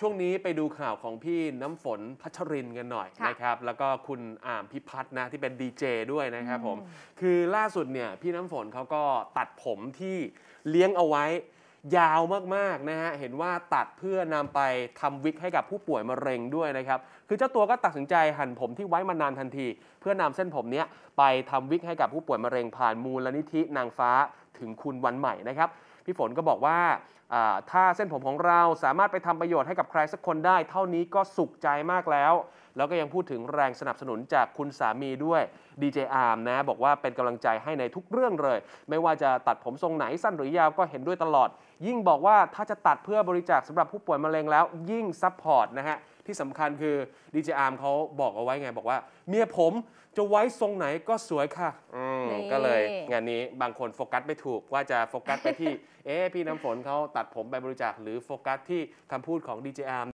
ช่วงนี้ไปดูข่าวของพี่น้ำฝนพัชรินกันหน่อยค่ะนะครับแล้วก็คุณอามพิพัฒน์นะที่เป็นดีเจด้วยนะครับผมอืมคือล่าสุดเนี่ยพี่น้ำฝนเขาก็ตัดผมที่เลี้ยงเอาไว้ ยาวมากๆนะฮะเห็นว่าตัดเพื่อนำไปทำวิกให้กับผู้ป่วยมะเร็งด้วยนะครับ คือเจ้าตัวก็ตัดสินใจหั่นผมที่ไว้มานานทันที เพื่อนำเส้นผมเนี้ยไปทำวิกให้กับผู้ป่วยมะเร็งผ่านมูลนิธินางฟ้า ถึงคุณวันใหม่นะครับพี่ฝนก็บอกว่าถ้าเส้นผมของเราสามารถไปทำประโยชน์ให้กับใครสักคนได้ เท่านี้ก็สุขใจมากแล้ว แล้วก็ยังพูดถึงแรงสนับสนุนจากคุณสามีด้วยดีเจอาร์มนะบอกว่าเป็นกำลังใจให้ในทุกเรื่องเลย ไม่ว่าจะตัดผมทรงไหนสั้นหรือยาวก็เห็นด้วยตลอด ยิ่งบอกว่าถ้าจะตัดเพื่อบริจาคสำหรับผู้ป่วยมะเร็งแล้ว ยิ่ง support นะฮะที่สำคัญคือดีเจอาร์มเขาบอกเอาไว้ไงบอกว่า เมียผมจะไว้ทรงไหนก็สวยค่ะอื มนี่ ก็เลยงานนี้บางคนโฟกัสไม่ถูกว่าจะโฟกัสไปที่ เอ๊ะพี่น้ำฝนเขาตัดผมไปบริจาคหรือโฟกัสที่คำพูดของดีเจอาร์ม